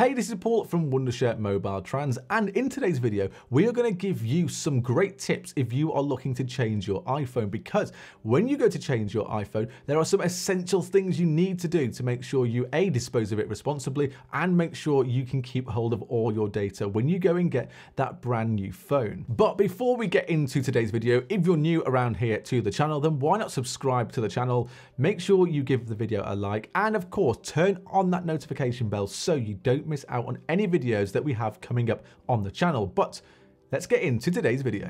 Hey, this is Paul from Wondershare MobileTrans, and in today's video, we are going to give you some great tips if you are looking to change your iPhone. Because when you go to change your iPhone, there are some essential things you need to do to make sure you A, dispose of it responsibly, and make sure you can keep hold of all your data when you go and get that brand new phone. But before we get into today's video, if you're new around here to the channel, then why not subscribe to the channel? Make sure you give the video a like, and of course, turn on that notification bell so you don't miss out on any videos that we have coming up on the channel. But let's get into today's video.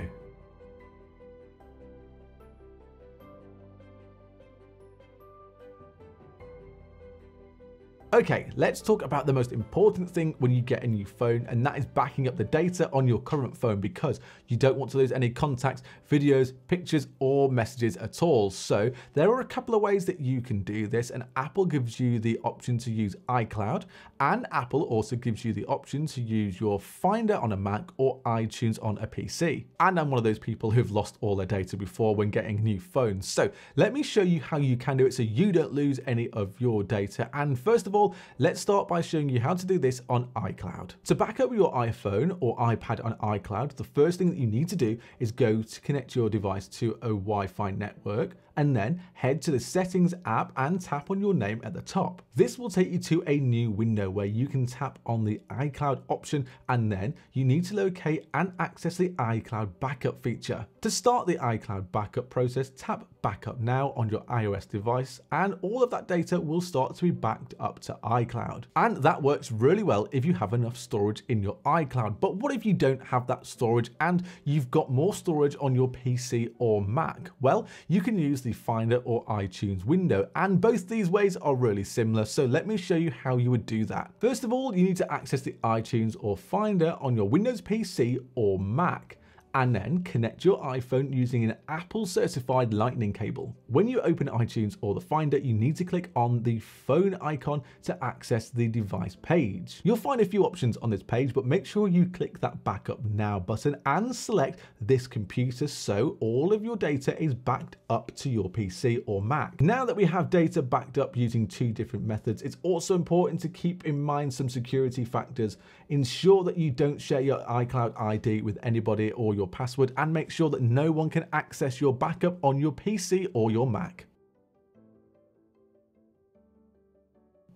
Okay, let's talk about the most important thing when you get a new phone, and that is backing up the data on your current phone because you don't want to lose any contacts, videos, pictures, or messages at all. So there are a couple of ways that you can do this, and Apple gives you the option to use iCloud, and Apple also gives you the option to use your Finder on a Mac or iTunes on a PC. And I'm one of those people who've lost all their data before when getting new phones. So let me show you how you can do it so you don't lose any of your data. And first of all, let's start by showing you how to do this on iCloud. To back up your iPhone or iPad on iCloud, the first thing that you need to do is go to connect your device to a Wi-Fi network and then head to the settings app and tap on your name at the top. This will take you to a new window where you can tap on the iCloud option and then you need to locate and access the iCloud backup feature. To start the iCloud backup process, tap backup now on your iOS device and all of that data will start to be backed up to iCloud. And that works really well if you have enough storage in your iCloud. But what if you don't have that storage and you've got more storage on your PC or Mac? Well, you can use the Finder or iTunes window and both these ways are really similar. So let me show you how you would do that. First of all, you need to access the iTunes or Finder on your Windows PC or Mac and then connect your iPhone using an Apple certified lightning cable. When you open iTunes or the Finder, you need to click on the phone icon to access the device page. You'll find a few options on this page, but make sure you click that backup now button and select this computer so all of your data is backed up to your PC or Mac. Now that we have data backed up using two different methods, it's also important to keep in mind some security factors. Ensure that you don't share your iCloud ID with anybody or your your password and make sure that no one can access your backup on your PC or your Mac.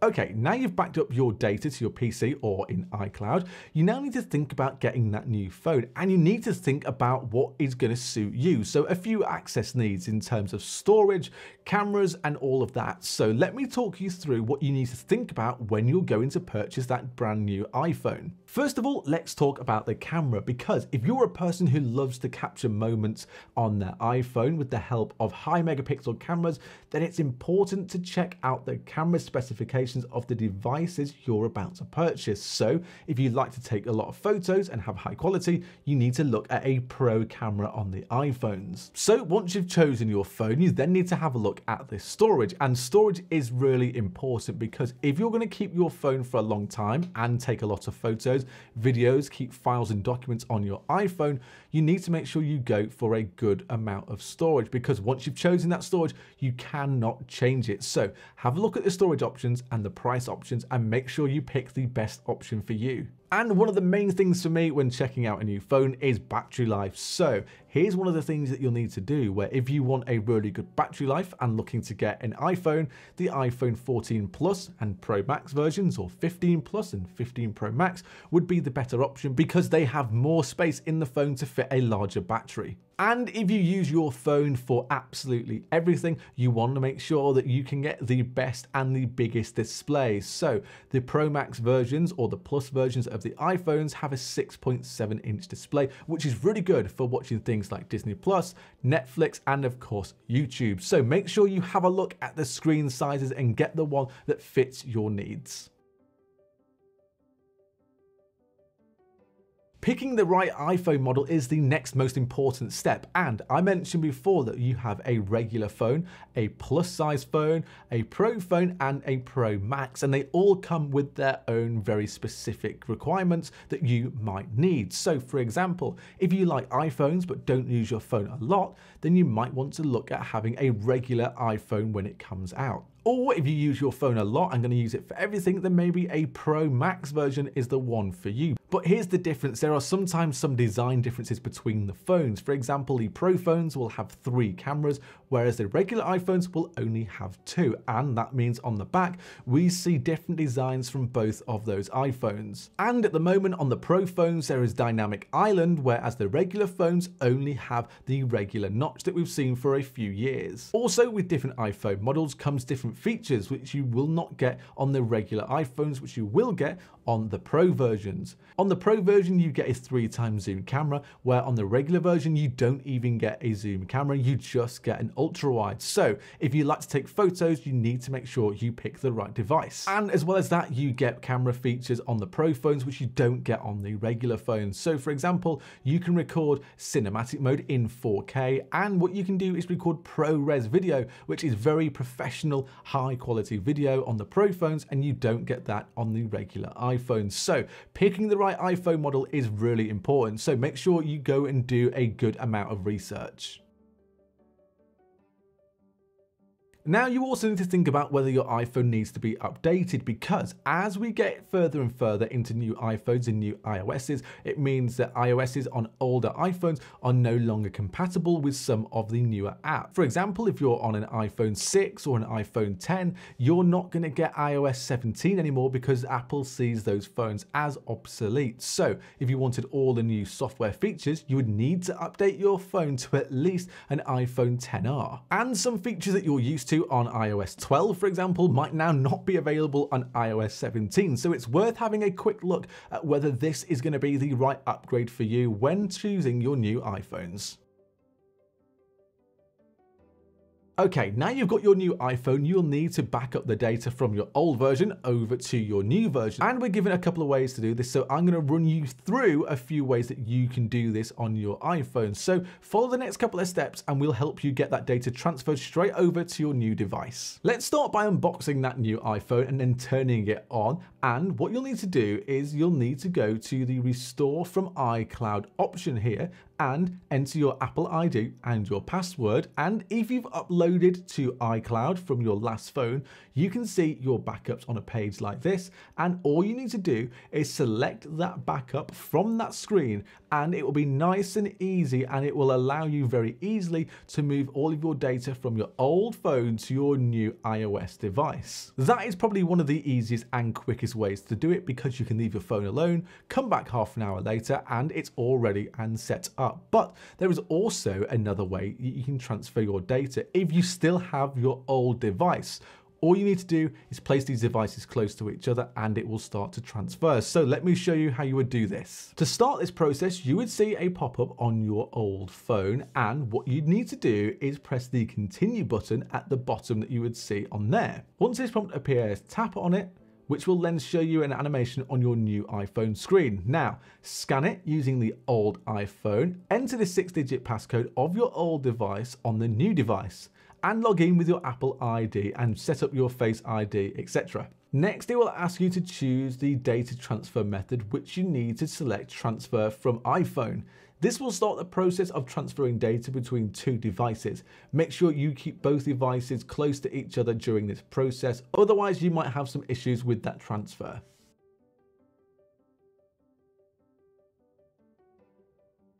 Okay, now you've backed up your data to your PC or in iCloud, you now need to think about getting that new phone and you need to think about what is going to suit you. So a few access needs in terms of storage, cameras and all of that. So let me talk you through what you need to think about when you're going to purchase that brand new iPhone. First of all, let's talk about the camera because if you're a person who loves to capture moments on their iPhone with the help of high megapixel cameras, then it's important to check out the camera specifications of the devices you're about to purchase. So if you'd like to take a lot of photos and have high quality, you need to look at a pro camera on the iPhones. So once you've chosen your phone, you then need to have a look at the storage and storage is really important because if you're going to keep your phone for a long time and take a lot of photos, videos, keep files and documents on your iPhone, you need to make sure you go for a good amount of storage because once you've chosen that storage, you cannot change it. So have a look at the storage options and the price options and make sure you pick the best option for you. And one of the main things for me when checking out a new phone is battery life. So here's one of the things that you'll need to do where if you want a really good battery life and looking to get an iPhone, the iPhone 14 Plus and Pro Max versions or 15 Plus and 15 Pro Max would be the better option because they have more space in the phone to fit a larger battery. And if you use your phone for absolutely everything, you want to make sure that you can get the best and the biggest display. So the Pro Max versions or the Plus versions of the iPhones have a 6.7 inch display, which is really good for watching things like Disney Plus, Netflix, and of course YouTube. So make sure you have a look at the screen sizes and get the one that fits your needs. Picking the right iPhone model is the next most important step and I mentioned before that you have a regular phone, a plus size phone, a Pro phone and a Pro Max and they all come with their own very specific requirements that you might need. So for example, if you like iPhones but don't use your phone a lot, then you might want to look at having a regular iPhone when it comes out. Or if you use your phone a lot and going to use it for everything, then maybe a Pro Max version is the one for you. But here's the difference. There are sometimes some design differences between the phones. For example, the Pro phones will have three cameras, whereas the regular iPhones will only have two. And that means on the back, we see different designs from both of those iPhones. And at the moment on the Pro phones, there is Dynamic Island, whereas the regular phones only have the regular notch that we've seen for a few years. Also, with different iPhone models comes different features, which you will not get on the regular iPhones, which you will get on the Pro versions. On the Pro version, you get a three times zoom camera, where on the regular version, you don't even get a zoom camera, you just get an ultra wide. So if you like to take photos, you need to make sure you pick the right device. And as well as that, you get camera features on the Pro phones, which you don't get on the regular phones. So for example, you can record cinematic mode in 4K, and what you can do is record ProRes video, which is very professional, high quality video on the Pro phones, and you don't get that on the regular iPhone iPhone. So picking the right iPhone model is really important. So make sure you go and do a good amount of research. Now you also need to think about whether your iPhone needs to be updated because as we get further and further into new iPhones and new iOSs, it means that iOSs on older iPhones are no longer compatible with some of the newer apps. For example, if you're on an iPhone 6 or an iPhone 10, you're not going to get iOS 17 anymore because Apple sees those phones as obsolete. So if you wanted all the new software features, you would need to update your phone to at least an iPhone 10R. And some features that you're used to on iOS 12, for example, might now not be available on iOS 17. So it's worth having a quick look at whether this is going to be the right upgrade for you when choosing your new iPhones. Okay, now you've got your new iPhone, you'll need to back up the data from your old version over to your new version. And we're given a couple of ways to do this, so I'm gonna run you through a few ways that you can do this on your iPhone. So follow the next couple of steps and we'll help you get that data transferred straight over to your new device. Let's start by unboxing that new iPhone and then turning it on. And what you'll need to do is you'll need to go to the restore from iCloud option here and enter your Apple ID and your password. And if you've uploaded to iCloud from your last phone, you can see your backups on a page like this. And all you need to do is select that backup from that screen and it will be nice and easy and it will allow you very easily to move all of your data from your old phone to your new iOS device. That is probably one of the easiest and quickest ways to do it because you can leave your phone alone, come back half an hour later and it's all ready and set up. But there is also another way you can transfer your data if you still have your old device. All you need to do is place these devices close to each other and it will start to transfer. So let me show you how you would do this. To start this process, you would see a pop-up on your old phone and what you'd need to do is press the continue button at the bottom that you would see on there. Once this prompt appears, tap on it, which will then show you an animation on your new iPhone screen. Now, scan it using the old iPhone, enter the six digit passcode of your old device on the new device, and log in with your Apple ID and set up your Face ID, etc. Next, it will ask you to choose the data transfer method, which you need to select transfer from iPhone. This will start the process of transferring data between two devices. Make sure you keep both devices close to each other during this process, otherwise you might have some issues with that transfer.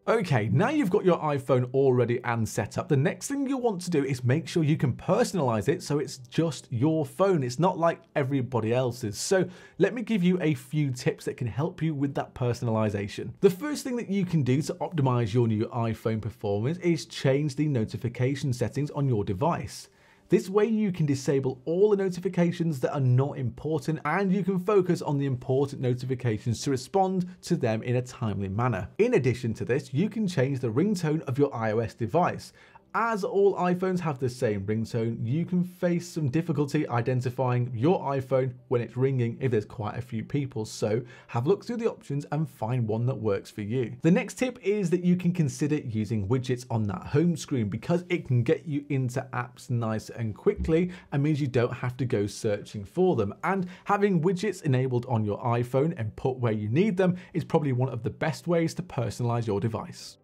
Okay, now you've got your iPhone already and set up, the next thing you want to do is make sure you can personalize it so it's just your phone. It's not like everybody else's. So let me give you a few tips that can help you with that personalization. The first thing that you can do to optimize your new iPhone performance is change the notification settings on your device. This way you can disable all the notifications that are not important and you can focus on the important notifications to respond to them in a timely manner. In addition to this, you can change the ringtone of your iOS device as all iPhones have the same ringtone, you can face some difficulty identifying your iPhone when it's ringing if there's quite a few people. So have a look through the options and find one that works for you. The next tip is that you can consider using widgets on that home screen because it can get you into apps nice and quickly and means you don't have to go searching for them. And having widgets enabled on your iPhone and put where you need them is probably one of the best ways to personalize your device.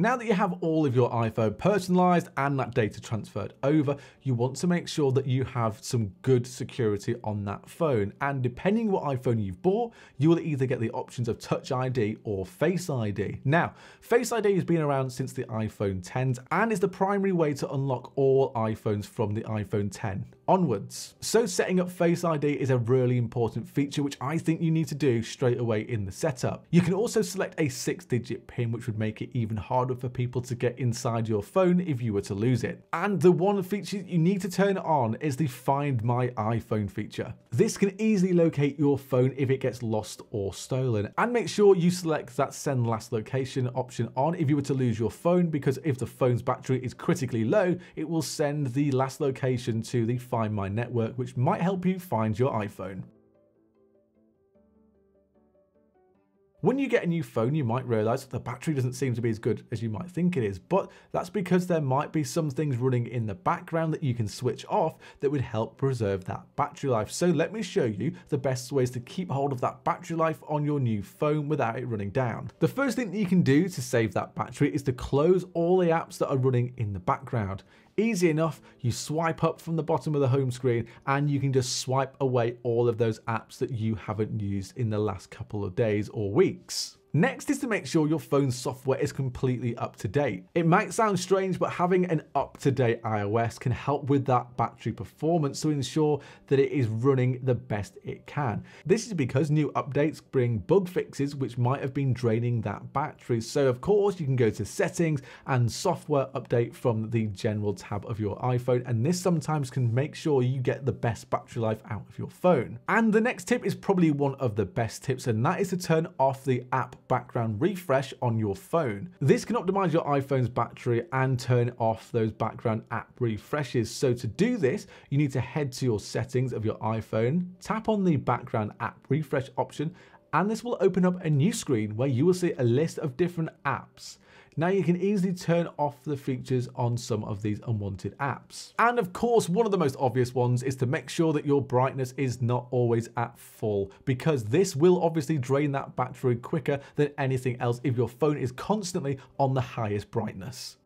Now that you have all of your iPhone personalized and that data transferred over, you want to make sure that you have some good security on that phone. And depending what iPhone you've bought, you will either get the options of Touch ID or Face ID. Now, Face ID has been around since the iPhone 10s and is the primary way to unlock all iPhones from the iPhone 10 onwards. So setting up Face ID is a really important feature which I think you need to do straight away in the setup. You can also select a six digit PIN which would make it even harder for people to get inside your phone if you were to lose it. And the one feature you need to turn on is the Find My iPhone feature. This can easily locate your phone if it gets lost or stolen and make sure you select that send last location option on if you were to lose your phone because if the phone's battery is critically low, it will send the last location to the Find My network, which might help you find your iPhone. When you get a new phone, you might realize the battery doesn't seem to be as good as you might think it is, but that's because there might be some things running in the background that you can switch off that would help preserve that battery life. So let me show you the best ways to keep hold of that battery life on your new phone without it running down. The first thing that you can do to save that battery is to close all the apps that are running in the background. Easy enough, you swipe up from the bottom of the home screen and you can just swipe away all of those apps that you haven't used in the last couple of days or weeks. Next is to make sure your phone's software is completely up to date. It might sound strange, but having an up to date iOS can help with that battery performance to ensure that it is running the best it can. This is because new updates bring bug fixes which might have been draining that battery. So, of course, you can go to settings and software update from the general tab of your iPhone, and this sometimes can make sure you get the best battery life out of your phone. And the next tip is probably one of the best tips, and that is to turn off the app background refresh on your phone. This can optimize your iPhone's battery and turn off those background app refreshes. So to do this, you need to head to your settings of your iPhone, tap on the background app refresh option, and this will open up a new screen where you will see a list of different apps. Now you can easily turn off the features on some of these unwanted apps. And of course, one of the most obvious ones is to make sure that your brightness is not always at full because this will obviously drain that battery quicker than anything else if your phone is constantly on the highest brightness.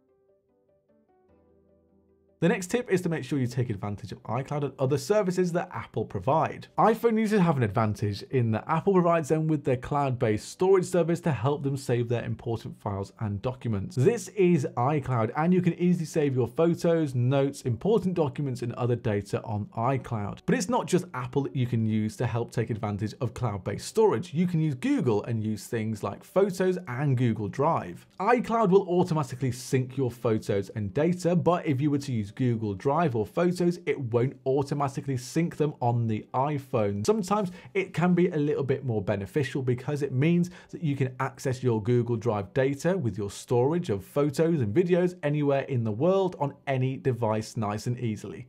The next tip is to make sure you take advantage of iCloud and other services that Apple provide. iPhone users have an advantage in that Apple provides them with their cloud-based storage service to help them save their important files and documents. This is iCloud and you can easily save your photos, notes, important documents and other data on iCloud. But it's not just Apple that you can use to help take advantage of cloud-based storage. You can use Google and use things like Photos and Google Drive. iCloud will automatically sync your photos and data, but if you were to use Google Drive or Photos, it won't automatically sync them on the iPhone. Sometimes it can be a little bit more beneficial because it means that you can access your Google Drive data with your storage of photos and videos anywhere in the world on any device nice and easily.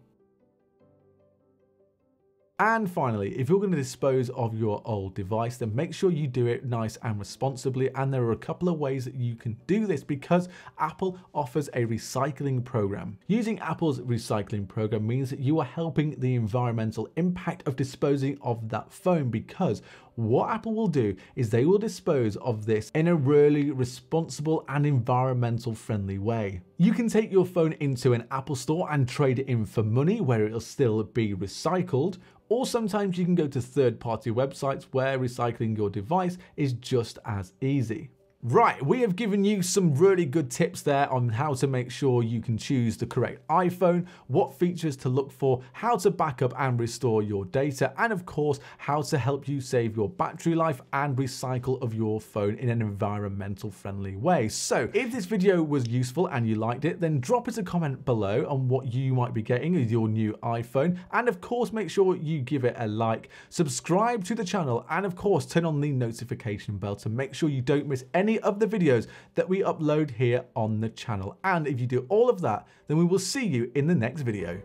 And finally, if you're going to dispose of your old device, then make sure you do it nice and responsibly. And there are a couple of ways that you can do this because Apple offers a recycling program. Using Apple's recycling program means that you are helping the environmental impact of disposing of that phone because what Apple will do is they will dispose of this in a really responsible and environmental friendly way. You can take your phone into an Apple store and trade it in for money where it'll still be recycled, or sometimes you can go to third party websites where recycling your device is just as easy. Right, we have given you some really good tips there on how to make sure you can choose the correct iPhone, what features to look for, how to backup and restore your data, and of course, how to help you save your battery life and recycle of your phone in an environmental friendly way. So if this video was useful and you liked it, then drop us a comment below on what you might be getting with your new iPhone. And of course, make sure you give it a like, subscribe to the channel, and of course, turn on the notification bell to make sure you don't miss of the videos that we upload here on the channel. And if you do all of that, then we will see you in the next video.